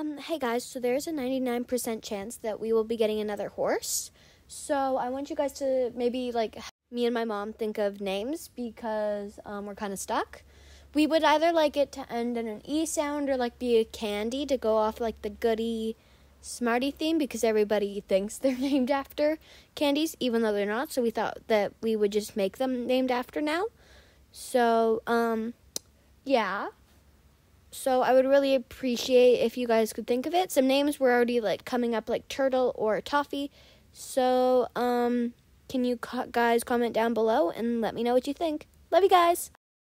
Um, hey guys, so there's a 99% chance that we will be getting another horse. So I want you guys to maybe like me and my mom think of names because um, we're kind of stuck. We would either like it to end in an E sound or like be a candy to go off like the goody smarty theme because everybody thinks they're named after candies even though they're not. So we thought that we would just make them named after now. So um yeah. So I would really appreciate if you guys could think of it. Some names were already like coming up like turtle or toffee. So um can you co- guys comment down below and let me know what you think. Love you guys.